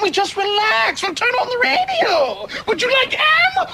Can we just relax and turn on the radio? Would you like M?